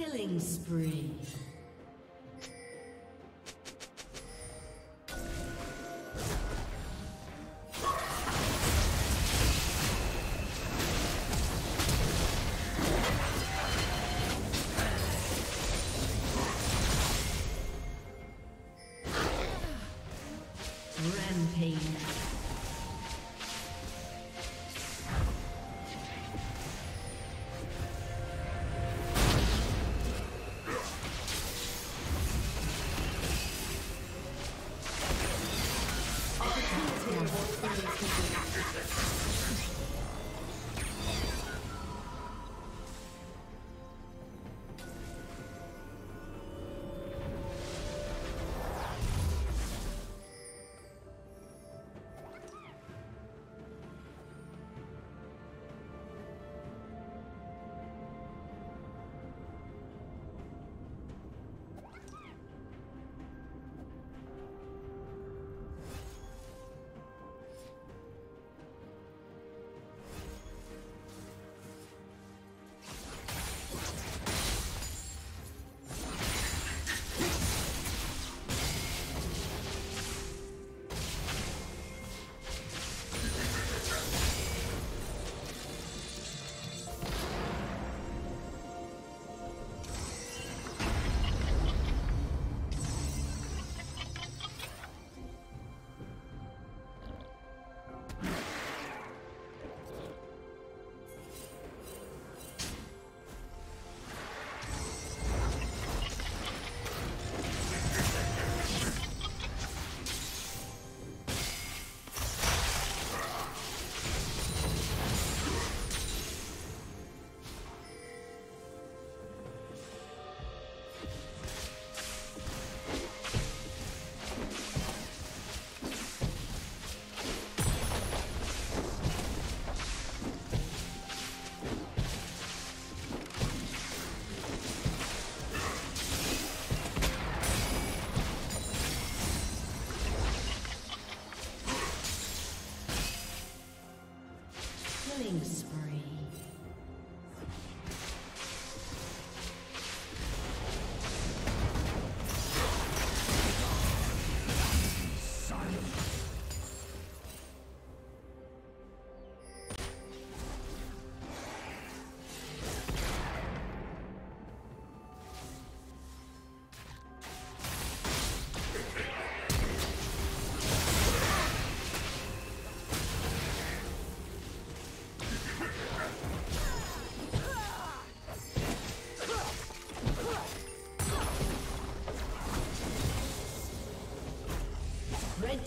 Killing spree.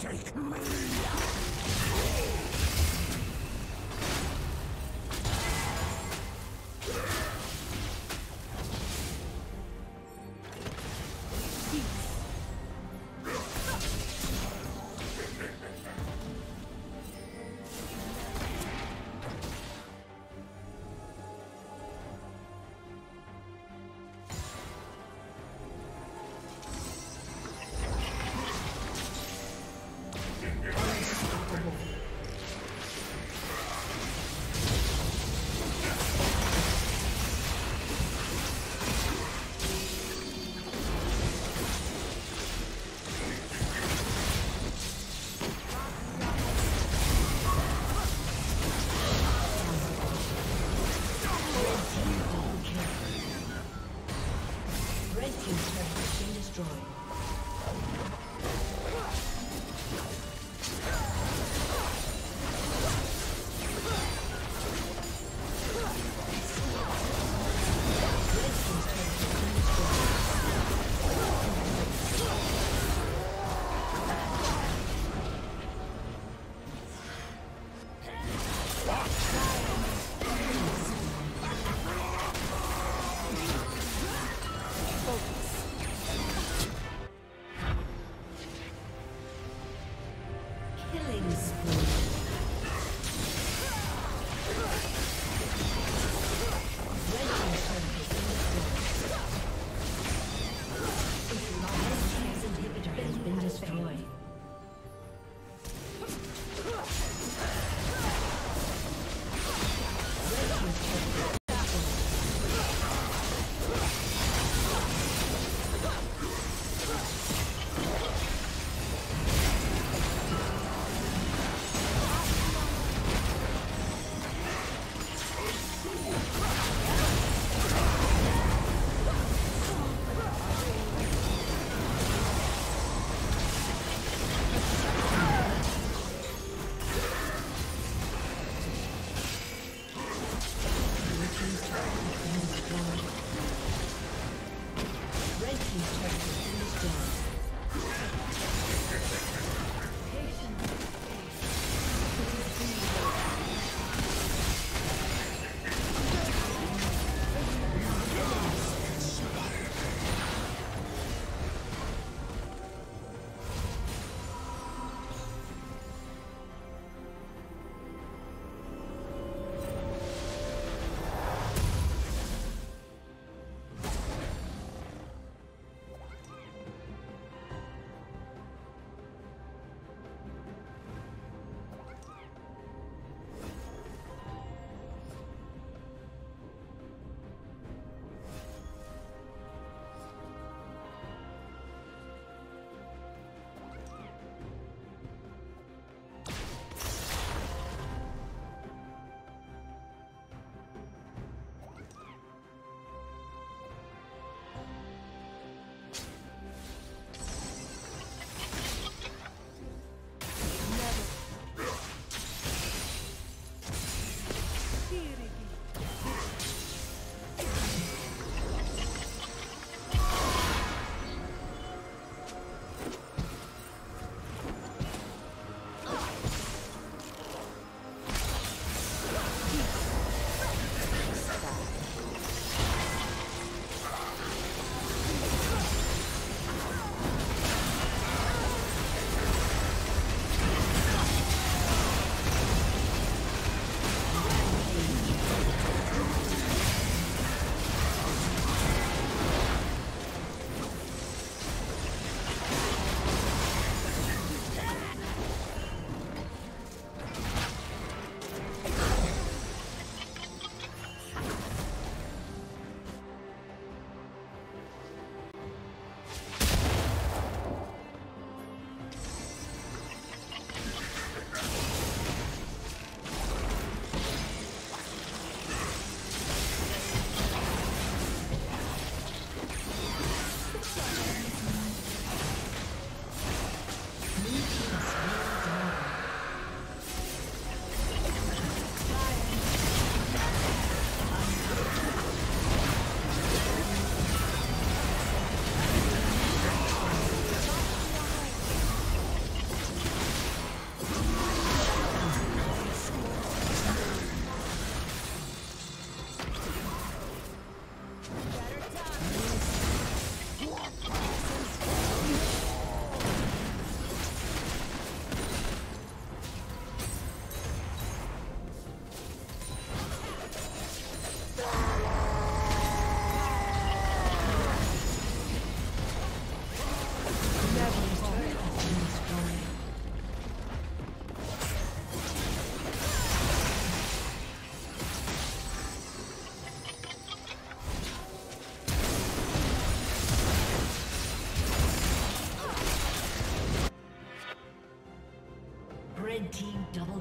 Take me!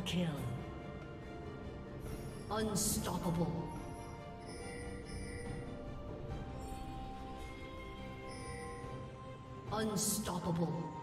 Kill. Unstoppable. Unstoppable.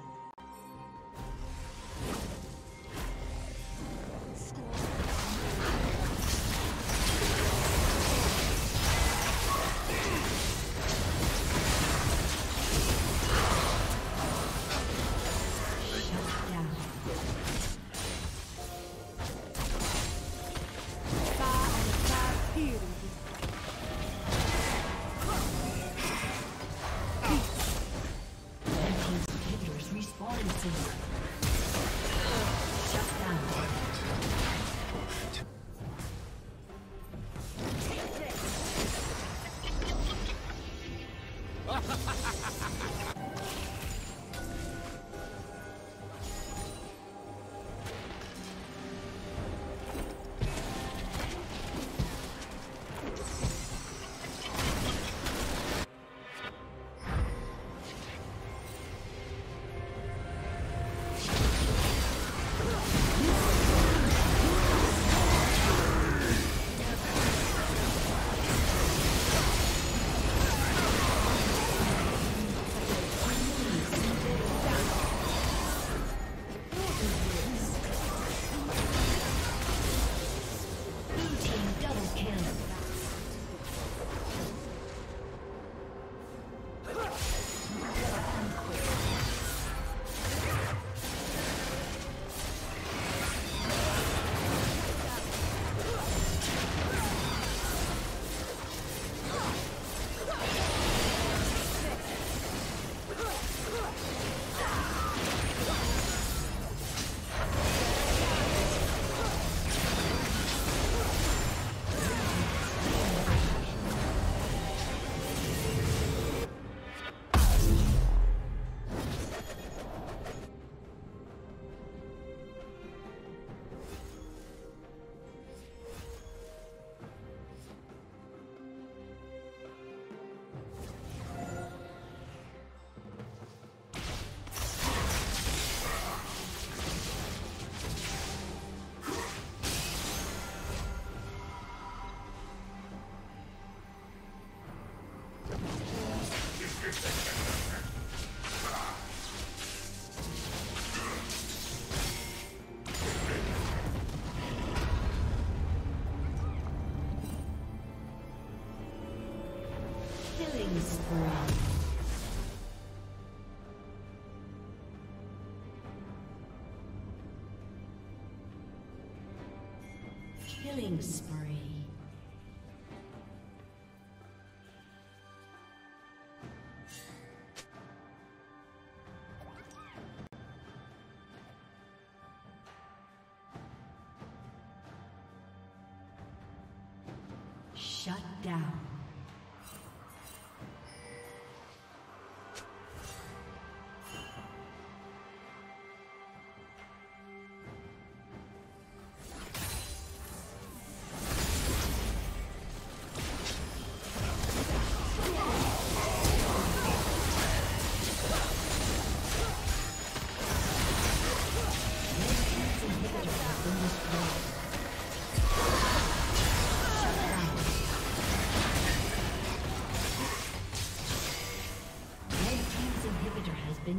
Killing spree.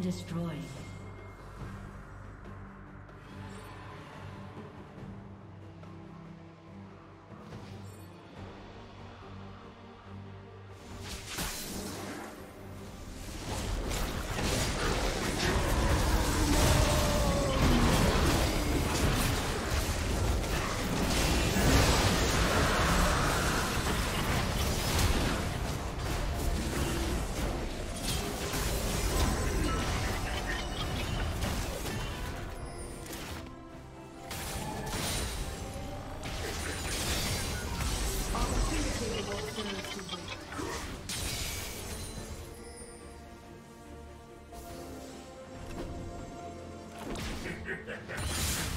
Destroyed. Ha ha ha!